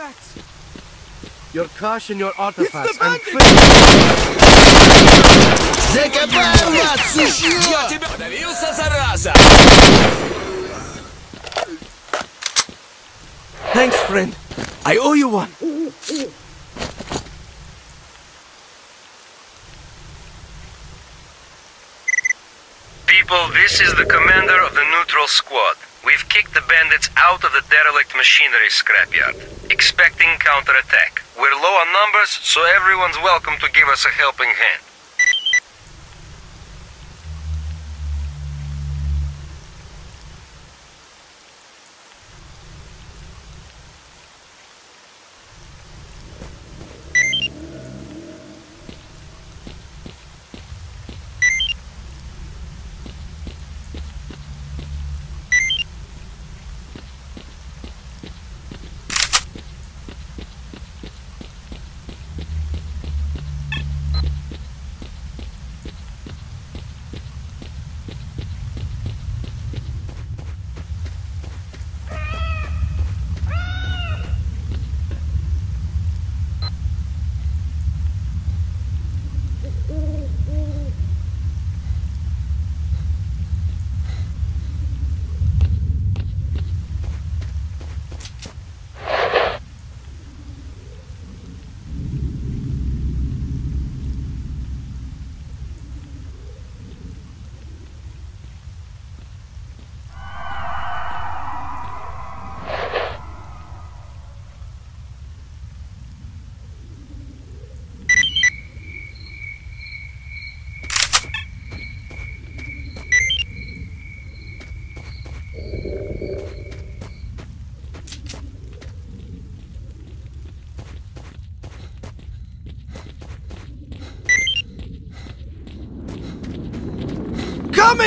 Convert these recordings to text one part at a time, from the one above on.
artifacts! Your cash and your artifacts. the and bandit! Закопаем вас еще! Я тебя подавился, зараза! Thanks, friend. I owe you one. People, this is the commander of the neutral squad. We've kicked the bandits out of the derelict machinery scrapyard, expecting counterattack. We're low on numbers, so everyone's welcome to give us a helping hand.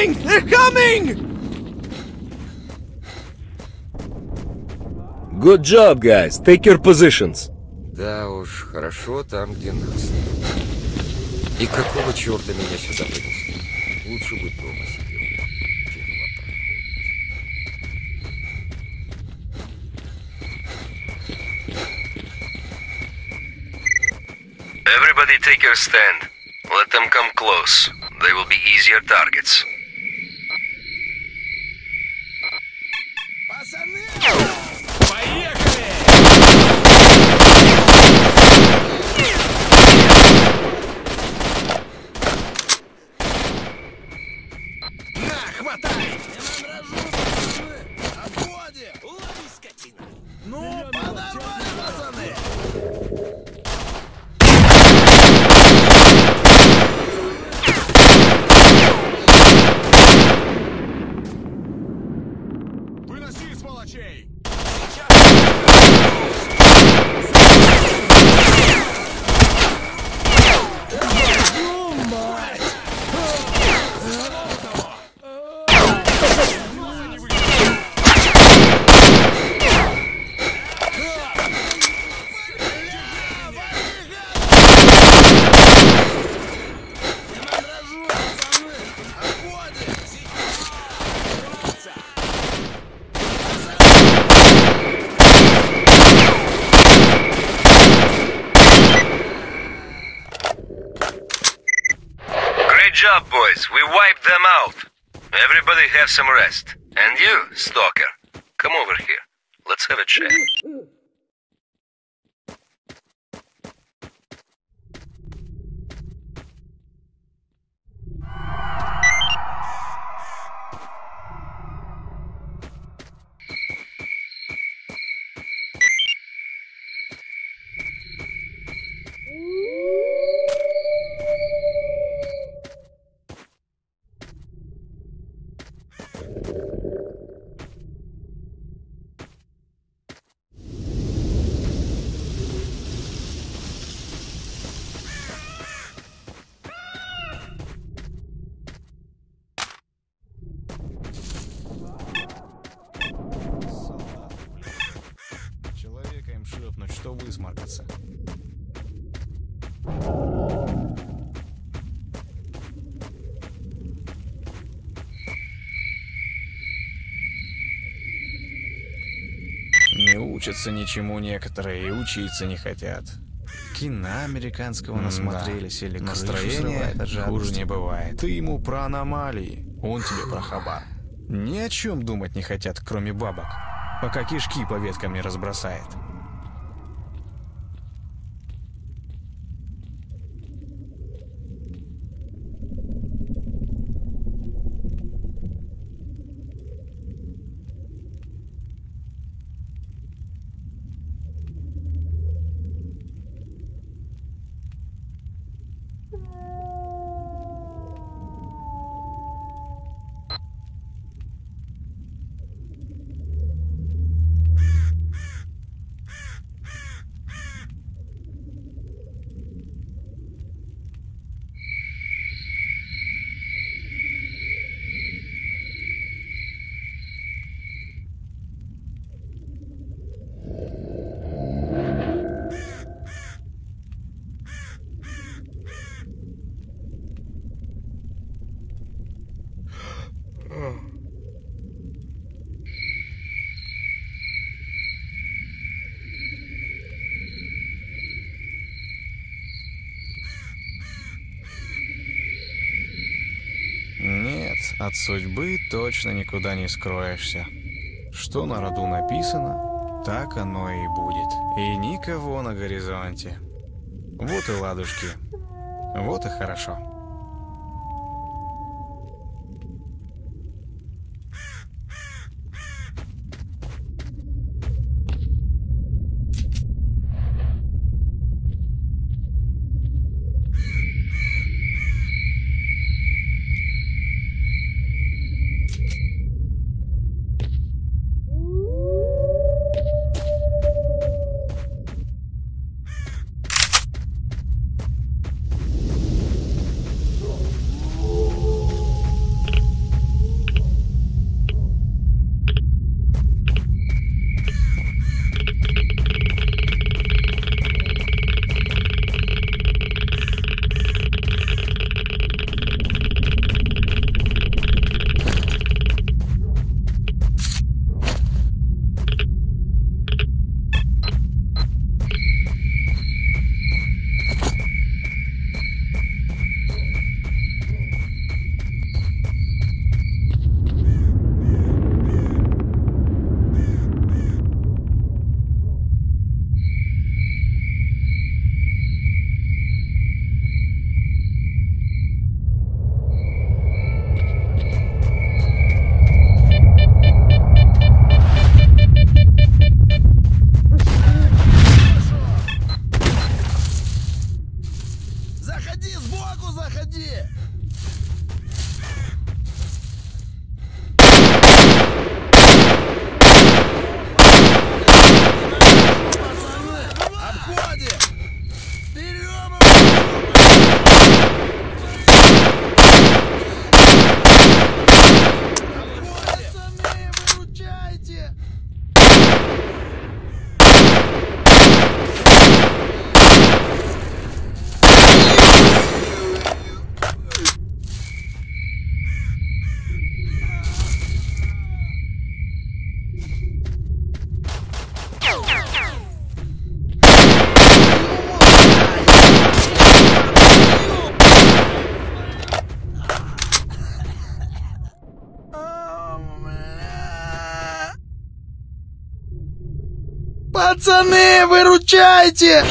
Coming! They're coming! Good job, guys. Take your positions. Да уж, хорошо там, где нас. И какого черта меня сюда принесли? Лучше бы дома сидел. Дело проходит. Everybody take your stand. Let them come close. They will be easier targets. We wiped them out. Everybody have some rest. And you, Stalker, come over here. Let's have a chat. Не учатся ничему некоторые и учиться не хотят. Кино американского насмотрелись или настроение хуже не бывает. Ты ему про аномалии, он тебе про хабар. Ни о чем думать не хотят, кроме бабок, пока кишки по веткам не разбросает. От судьбы точно никуда не скроешься. Что на роду написано, так оно и будет. И никого на горизонте. Вот и ладушки. Вот и хорошо. Пацаны, выручайте!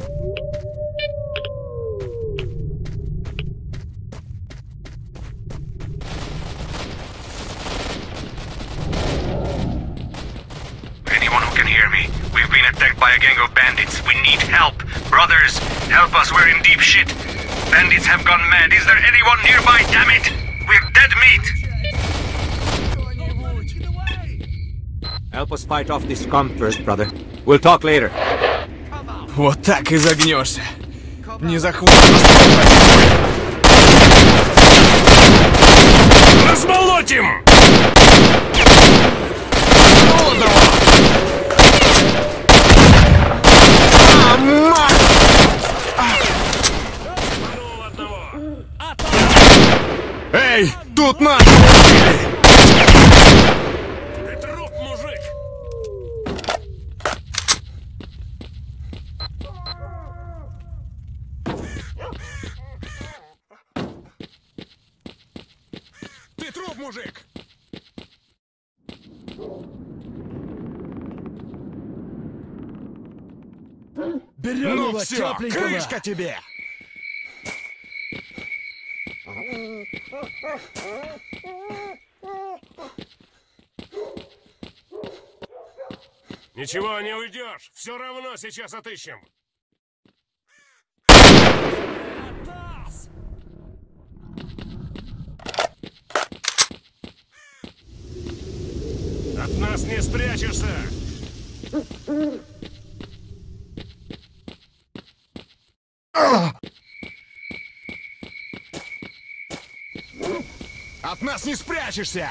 Anyone who can hear me, we've been attacked by a gang of bandits. We need help. Brothers, help us. We're in deep shit. Bandits have gone mad. Is there anyone nearby? Damn it! We're dead meat! Help us fight off this scum first, brother. We'll talk later. Вот так и загнешься. Не захватишь. Размолотим! Эй, тут наш! Труп, мужик! Ты труп, мужик! Берем Ну его, все, крышка тебе! Ничего, не уйдешь. Все равно сейчас отыщем. От нас не спрячешься. От нас не спрячешься!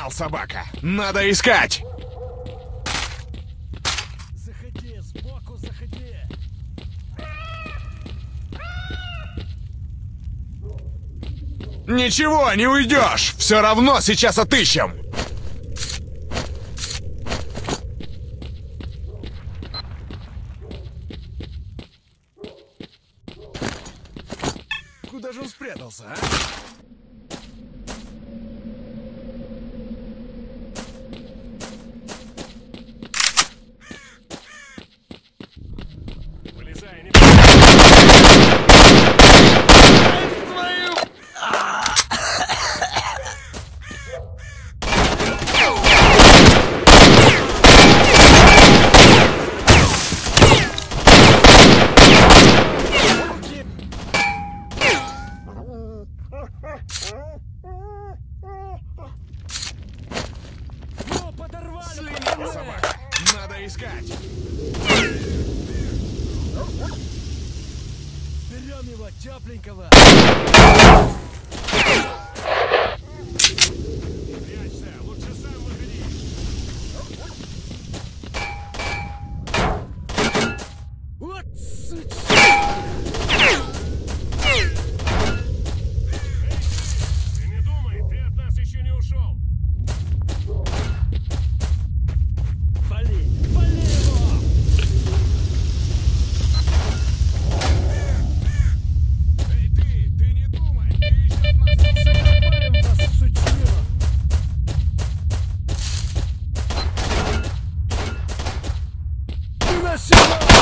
Слинял собака! Надо искать! Заходи, сбоку заходи! Ничего, не уйдешь! Все равно сейчас отыщем! Куда же он спрятался, а? Marcelo!